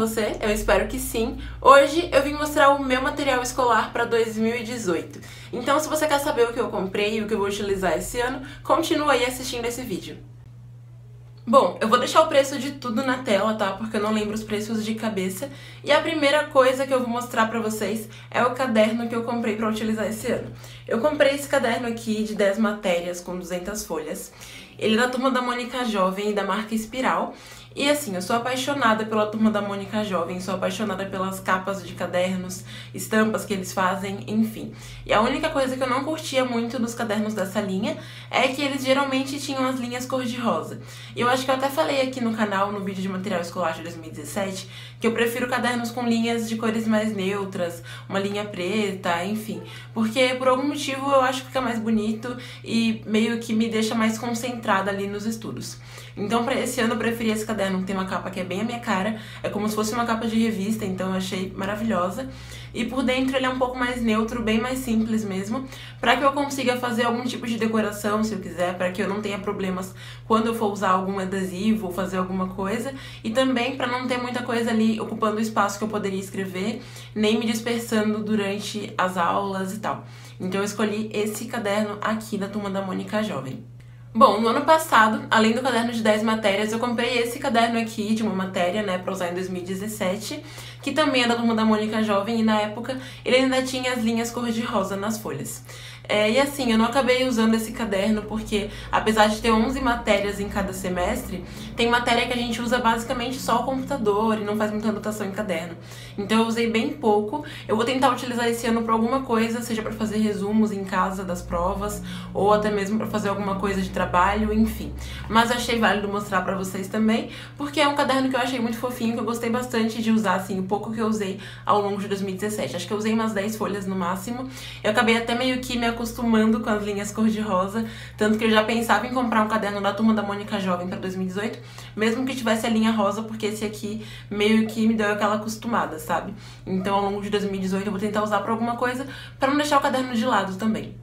você? Eu espero que sim. Hoje eu vim mostrar o meu material escolar para 2018. Então, se você quer saber o que eu comprei e o que eu vou utilizar esse ano, continua aí assistindo esse vídeo. Bom, eu vou deixar o preço de tudo na tela, tá? Porque eu não lembro os preços de cabeça. E a primeira coisa que eu vou mostrar pra vocês é o caderno que eu comprei pra utilizar esse ano. Eu comprei esse caderno aqui de 10 matérias com 200 folhas. Ele é da turma da Mônica Jovem e da marca Espiral. E assim, eu sou apaixonada pela turma da Mônica Jovem, sou apaixonada pelas capas de cadernos, estampas que eles fazem, enfim. E a única coisa que eu não curtia muito dos cadernos dessa linha é que eles geralmente tinham as linhas cor-de-rosa. E eu acho que eu até falei aqui no canal, no vídeo de material escolar de 2017, que eu prefiro cadernos com linhas de cores mais neutras, uma linha preta, enfim. Porque por algum motivo eu acho que fica mais bonito e meio que me deixa mais concentrada ali nos estudos. Então, para esse ano eu preferi esse caderno que tem uma capa que é bem a minha cara, é como se fosse uma capa de revista, então eu achei maravilhosa. E por dentro ele é um pouco mais neutro, bem mais simples mesmo, para que eu consiga fazer algum tipo de decoração, se eu quiser, para que eu não tenha problemas quando eu for usar algum adesivo ou fazer alguma coisa, e também para não ter muita coisa ali ocupando o espaço que eu poderia escrever, nem me dispersando durante as aulas e tal. Então eu escolhi esse caderno aqui da Turma da Mônica Jovem. Bom, no ano passado, além do caderno de 10 matérias, eu comprei esse caderno aqui de uma matéria, né, pra usar em 2017, que também é da turma da Mônica Jovem, e na época ele ainda tinha as linhas cor-de-rosa nas folhas. É, e assim, eu não acabei usando esse caderno porque, apesar de ter 11 matérias em cada semestre, tem matéria que a gente usa basicamente só o computador e não faz muita anotação em caderno. Então eu usei bem pouco. Eu vou tentar utilizar esse ano para alguma coisa, seja para fazer resumos em casa das provas ou até mesmo para fazer alguma coisa de trabalho, enfim. Mas achei válido mostrar para vocês também, porque é um caderno que eu achei muito fofinho, que eu gostei bastante de usar, assim, o pouco que eu usei ao longo de 2017. Acho que eu usei umas 10 folhas no máximo. Eu acabei até meio que me acostumando com as linhas cor-de-rosa, tanto que eu já pensava em comprar um caderno da Turma da Mônica Jovem para 2018, mesmo que tivesse a linha rosa, porque esse aqui meio que me deu aquela acostumada, sabe? Então, ao longo de 2018 eu vou tentar usar para alguma coisa, para não deixar o caderno de lado também.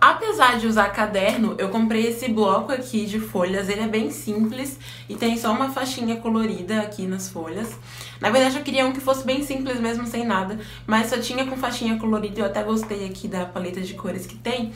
Apesar de usar caderno, eu comprei esse bloco aqui de folhas, ele é bem simples e tem só uma faixinha colorida aqui nas folhas. Na verdade eu queria um que fosse bem simples mesmo, sem nada, mas só tinha com faixinha colorida e eu até gostei aqui da paleta de cores que tem.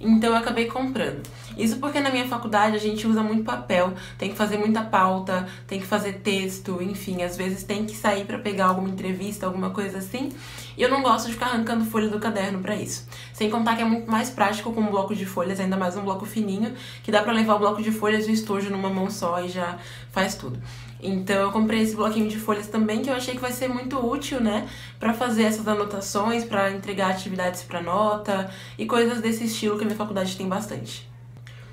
Então eu acabei comprando. Isso porque na minha faculdade a gente usa muito papel, tem que fazer muita pauta, tem que fazer texto, enfim, às vezes tem que sair para pegar alguma entrevista, alguma coisa assim. E eu não gosto de ficar arrancando folha do caderno para isso. Sem contar que é muito mais prático com um bloco de folhas, ainda mais um bloco fininho, que dá para levar o bloco de folhas e o estojo numa mão só e já faz tudo. Então eu comprei esse bloquinho de folhas também, que eu achei que vai ser muito útil, né, para fazer essas anotações, para entregar atividades para nota e coisas desse estilo que a minha faculdade tem bastante.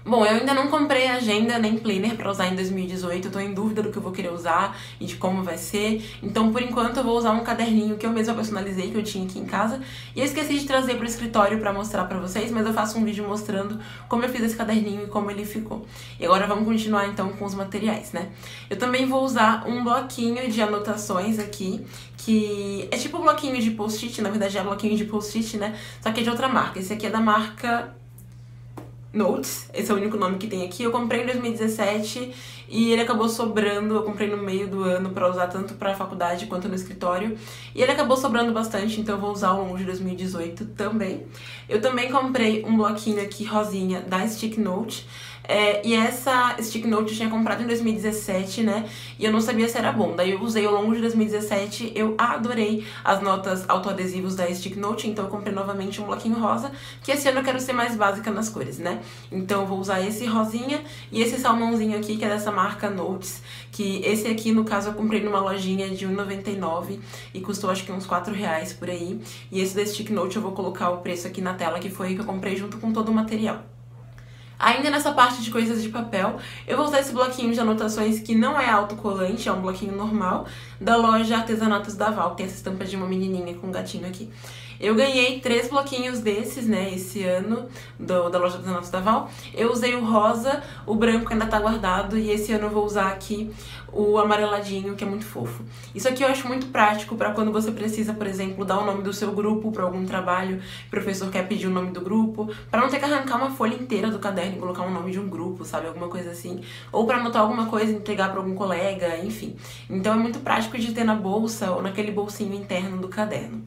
Bom, eu ainda não comprei agenda nem planner para usar em 2018, eu tô em dúvida do que eu vou querer usar e de como vai ser. Então, por enquanto, eu vou usar um caderninho que eu mesma personalizei, que eu tinha aqui em casa. E eu esqueci de trazer pro escritório para mostrar para vocês, mas eu faço um vídeo mostrando como eu fiz esse caderninho e como ele ficou. E agora vamos continuar então com os materiais, né? Eu também vou usar um bloquinho de anotações aqui, que é tipo bloquinho de post-it, na verdade é bloquinho de post-it, né? Só que é de outra marca. Esse aqui é da marca Notes, esse é o único nome que tem aqui. Eu comprei em 2017 e ele acabou sobrando. Eu comprei no meio do ano para usar tanto para faculdade quanto no escritório. E ele acabou sobrando bastante, então eu vou usar ao longo de 2018 também. Eu também comprei um bloquinho aqui rosinha da Stick Note. É, e essa stick note eu tinha comprado em 2017, né? E eu não sabia se era bom. Daí eu usei ao longo de 2017, eu adorei as notas autoadesivos da stick note, então eu comprei novamente um bloquinho rosa, que esse ano eu quero ser mais básica nas cores, né? Então eu vou usar esse rosinha e esse salmãozinho aqui, que é dessa marca Notes, que esse aqui, no caso, eu comprei numa lojinha de R$1,99 e custou acho que uns 4 reais por aí. E esse da stick note eu vou colocar o preço aqui na tela, que foi que eu comprei junto com todo o material. Ainda nessa parte de coisas de papel, eu vou usar esse bloquinho de anotações que não é autocolante, é um bloquinho normal, da loja Artesanatos da Val, que tem essa estampa de uma menininha com um gatinho aqui. Eu ganhei três bloquinhos desses, né, esse ano, do, da loja do Renato Daval. Eu usei o rosa, o branco ainda tá guardado, e esse ano eu vou usar aqui o amareladinho, que é muito fofo. Isso aqui eu acho muito prático para quando você precisa, por exemplo, dar o nome do seu grupo para algum trabalho, o professor quer pedir o nome do grupo, para não ter que arrancar uma folha inteira do caderno e colocar o nome de um grupo, sabe? Alguma coisa assim. Ou para anotar alguma coisa e entregar para algum colega, enfim. Então é muito prático de ter na bolsa ou naquele bolsinho interno do caderno.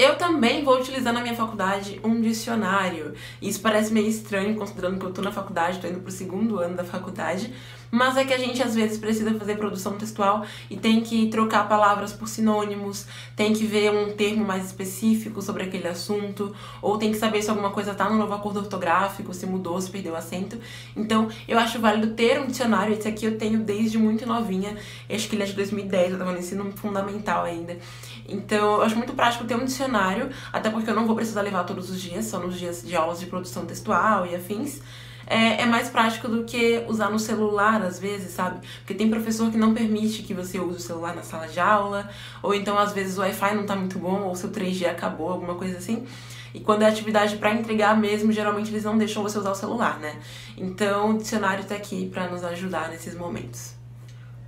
Eu também vou utilizar na minha faculdade um dicionário. Isso parece meio estranho, considerando que eu tô na faculdade, tô indo pro segundo ano da faculdade, mas é que a gente às vezes precisa fazer produção textual e tem que trocar palavras por sinônimos, tem que ver um termo mais específico sobre aquele assunto, ou tem que saber se alguma coisa tá no novo acordo ortográfico, se mudou, se perdeu acento. Então, eu acho válido ter um dicionário, esse aqui eu tenho desde muito novinha, acho que ele é de 2010, eu tava no ensino fundamental ainda. Então, eu acho muito prático ter um dicionário, até porque eu não vou precisar levar todos os dias, só nos dias de aulas de produção textual e afins. É, é, mais prático do que usar no celular, às vezes, sabe? Porque tem professor que não permite que você use o celular na sala de aula, ou então às vezes o Wi-Fi não tá muito bom, ou seu 3G acabou, alguma coisa assim. E quando é atividade para entregar mesmo, geralmente eles não deixam você usar o celular, né? Então o dicionário tá aqui para nos ajudar nesses momentos.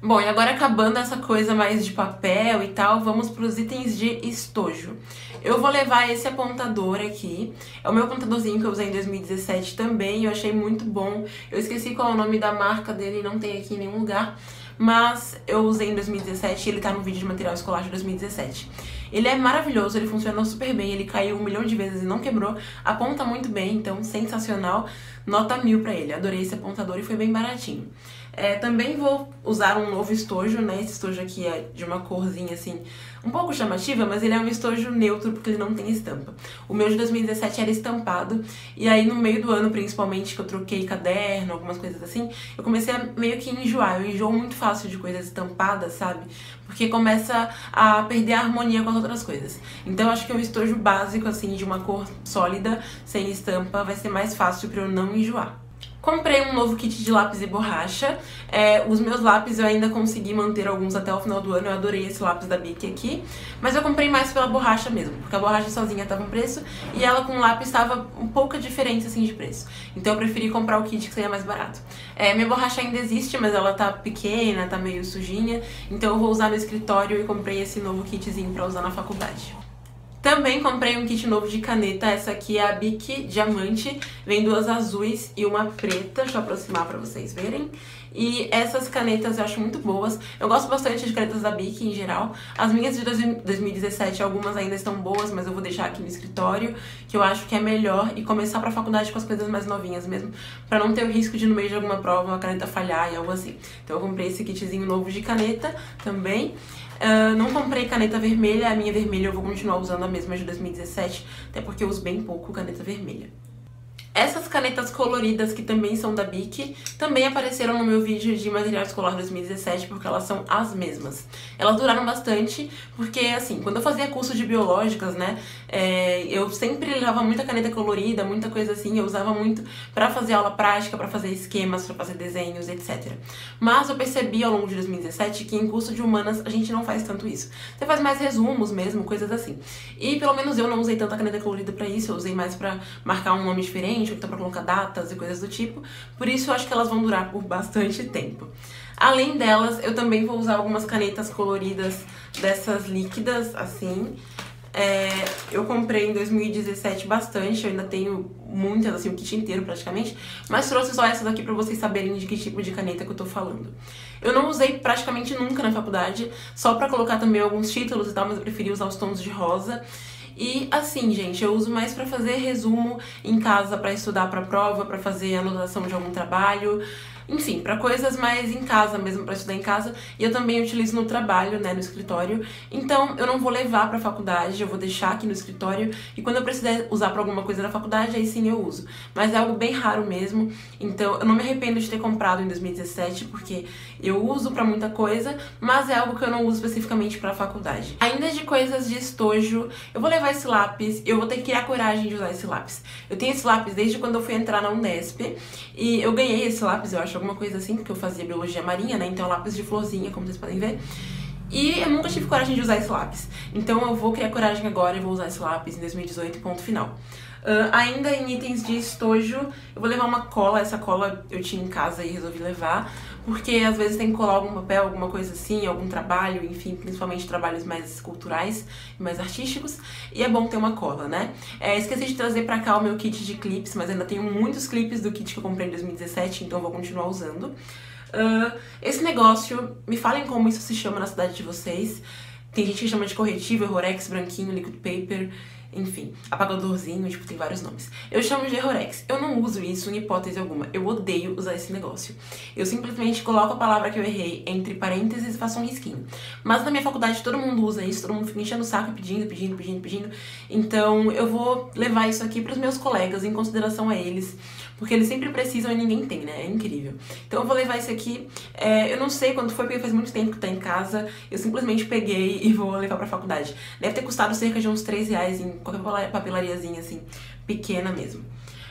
Bom, e agora acabando essa coisa mais de papel e tal, vamos para os itens de estojo. Eu vou levar esse apontador aqui, é o meu apontadorzinho que eu usei em 2017 também, eu achei muito bom. Eu esqueci qual é o nome da marca dele, não tem aqui em nenhum lugar, mas eu usei em 2017 e ele tá no vídeo de material escolar de 2017. Ele é maravilhoso, ele funcionou super bem, ele caiu um milhão de vezes e não quebrou, aponta muito bem, então sensacional, nota mil pra ele. Adorei esse apontador e foi bem baratinho. É, também vou usar um novo estojo, né? Esse estojo aqui é de uma corzinha assim, um pouco chamativa, mas ele é um estojo neutro porque ele não tem estampa. O meu de 2017 era estampado, e aí no meio do ano, principalmente, que eu troquei caderno, algumas coisas assim, eu comecei a meio que enjoar. Eu enjoo muito fácil de coisas estampadas, sabe? Porque começa a perder a harmonia com as outras coisas. Então eu acho que um estojo básico, assim, de uma cor sólida, sem estampa, vai ser mais fácil para eu não enjoar. Comprei um novo kit de lápis e borracha. É, os meus lápis eu ainda consegui manter alguns até o final do ano. Eu adorei esse lápis da Bic aqui. Mas eu comprei mais pela borracha mesmo, porque a borracha sozinha tava um preço e ela com lápis tava um pouca diferença assim de preço. Então eu preferi comprar o kit que seria mais barato. É, minha borracha ainda existe, mas ela tá pequena, tá meio sujinha. Então eu vou usar no escritório e comprei esse novo kitzinho pra usar na faculdade. Também comprei um kit novo de caneta, essa aqui é a Bic Diamante, vem duas azuis e uma preta, deixa eu aproximar pra vocês verem. E essas canetas eu acho muito boas, eu gosto bastante de canetas da Bic em geral. As minhas de 2017, algumas ainda estão boas, mas eu vou deixar aqui no escritório, que eu acho que é melhor, e começar pra faculdade com as coisas mais novinhas mesmo, pra não ter o risco de no meio de alguma prova a caneta falhar e algo assim. Então eu comprei esse kitzinho novo de caneta também. Uh, não comprei caneta vermelha, a minha vermelha eu vou continuar usando a mesma de 2017, até porque eu uso bem pouco caneta vermelha. Essas canetas coloridas, que também são da Bic, também apareceram no meu vídeo de material escolar 2017, porque elas são as mesmas. Elas duraram bastante, porque assim, quando eu fazia curso de biológicas, né, é, eu sempre levava muita caneta colorida, muita coisa assim, eu usava muito para fazer aula prática, para fazer esquemas, para fazer desenhos, etc. Mas eu percebi ao longo de 2017 que em curso de humanas a gente não faz tanto isso. Você faz mais resumos mesmo, coisas assim. E pelo menos eu não usei tanta caneta colorida para isso, eu usei mais para marcar um nome diferente, ou então pra colocar datas e coisas do tipo. Por isso eu acho que elas vão durar por bastante tempo. Além delas, eu também vou usar algumas canetas coloridas dessas líquidas, assim. É, eu comprei em 2017 bastante, eu ainda tenho muitas, assim, o kit inteiro praticamente, mas trouxe só essa daqui pra vocês saberem de que tipo de caneta que eu tô falando. Eu não usei praticamente nunca na faculdade, só pra colocar também alguns títulos e tal, mas eu preferi usar os tons de rosa. E assim, gente, eu uso mais para fazer resumo em casa, para estudar para prova, para fazer anotação de algum trabalho, enfim, para coisas mais em casa mesmo, para estudar em casa. E eu também utilizo no trabalho, né, no escritório. Então, eu não vou levar para faculdade, eu vou deixar aqui no escritório e quando eu precisar usar para alguma coisa na faculdade, aí sim eu uso. Mas é algo bem raro mesmo. Então, eu não me arrependo de ter comprado em 2017, porque eu uso para muita coisa, mas é algo que eu não uso especificamente para faculdade. Ainda de coisas de estojo, eu vou levar esse lápis, eu vou ter que criar coragem de usar esse lápis. Eu tenho esse lápis desde quando eu fui entrar na Unesp e eu ganhei esse lápis, eu acho alguma coisa assim, porque eu fazia biologia marinha, né? Então é lápis de florzinha, como vocês podem ver. E eu nunca tive coragem de usar esse lápis. Então eu vou criar coragem agora e vou usar esse lápis em 2018, ponto final. Uh, ainda em itens de estojo, eu vou levar uma cola. Essa cola eu tinha em casa e resolvi levar, porque às vezes tem que colar algum papel, alguma coisa assim, algum trabalho, enfim, principalmente trabalhos mais culturais e mais artísticos. E é bom ter uma cola, né? É, esqueci de trazer pra cá o meu kit de clips, mas ainda tenho muitos clipes do kit que eu comprei em 2017, então vou continuar usando. Uh, esse negócio, me falem como isso se chama na cidade de vocês. Tem gente que chama de corretivo, Errorex, branquinho, liquid paper enfim, apagadorzinho, tipo, tem vários nomes. Eu chamo de Errorex. Eu não uso isso em hipótese alguma. Eu odeio usar esse negócio. Eu simplesmente coloco a palavra que eu errei entre parênteses e faço um risquinho. Mas na minha faculdade todo mundo usa isso, todo mundo fica enchendo o saco pedindo, pedindo, pedindo, pedindo. Então eu vou levar isso aqui pros meus colegas, em consideração a eles. Porque eles sempre precisam e ninguém tem, né? É incrível. Então eu vou levar esse aqui. É, eu não sei quando foi, porque faz muito tempo que tá em casa. Eu simplesmente peguei e vou levar pra faculdade. Deve ter custado cerca de uns 3 reais em qualquer papelariazinha assim, pequena mesmo.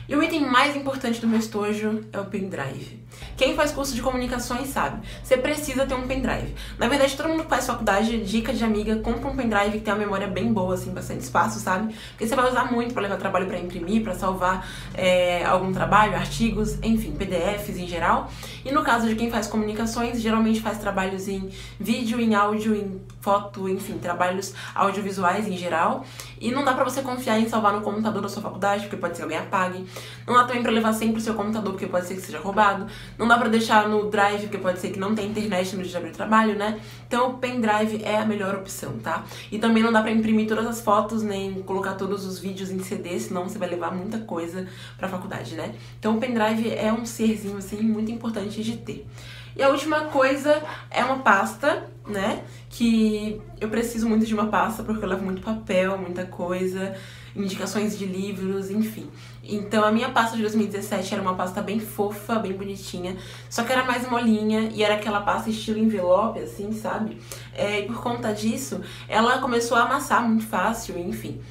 E o item mais importante do meu estojo é o pendrive. Quem faz curso de comunicações sabe, você precisa ter um pendrive. Na verdade, todo mundo que faz faculdade, dica de amiga, compra um pendrive que tem uma memória bem boa, assim, bastante espaço, sabe? Porque você vai usar muito para levar trabalho para imprimir, para salvar é, algum trabalho, artigos, enfim, PDFs em geral. E no caso de quem faz comunicações, geralmente faz trabalhos em vídeo, em áudio, em foto, enfim, trabalhos audiovisuais em geral. E não dá para você confiar em salvar no computador da sua faculdade, porque pode ser que alguém apague. Não dá também para levar sempre o seu computador, porque pode ser que seja roubado. Não dá pra deixar no drive, porque pode ser que não tenha internet no dia de abrir trabalho, né? Então o pendrive é a melhor opção, tá? E também não dá pra imprimir todas as fotos, nem colocar todos os vídeos em CD, senão você vai levar muita coisa pra faculdade, né? Então o pendrive é um serzinho, assim, muito importante de ter. E a última coisa é uma pasta, né? Que eu preciso muito de uma pasta porque eu levo muito papel, muita coisa, indicações de livros, enfim. Então a minha pasta de 2017 era uma pasta bem fofa, bem bonitinha, só que era mais molinha e era aquela pasta estilo envelope, assim, sabe? É, e por conta disso, ela começou a amassar muito fácil, enfim.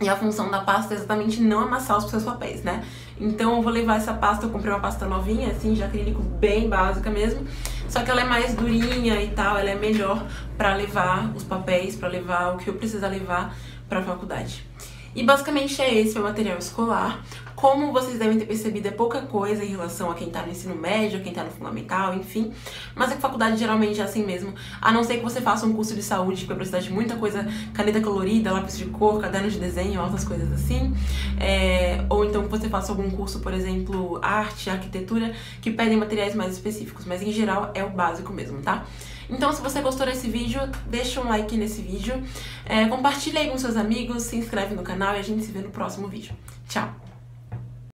E a função da pasta é exatamente não amassar os seus papéis, né? Então eu vou levar essa pasta, eu comprei uma pasta novinha, assim, de acrílico bem básica mesmo. Só que ela é mais durinha e tal, ela é melhor para levar os papéis, para levar o que eu precisar levar para a faculdade. E basicamente é esse o material escolar. Como vocês devem ter percebido, é pouca coisa em relação a quem tá no ensino médio, quem tá no fundamental, enfim. Mas a faculdade geralmente é assim mesmo. A não ser que você faça um curso de saúde que vai precisar de muita coisa, caneta colorida, lápis de cor, caderno de desenho, outras coisas assim. É, ou então que você faça algum curso, por exemplo, arte, arquitetura, que pedem materiais mais específicos. Mas em geral é o básico mesmo, tá? Então, se você gostou desse vídeo, deixa um like nesse vídeo, é, compartilha aí com seus amigos, se inscreve no canal e a gente se vê no próximo vídeo. Tchau!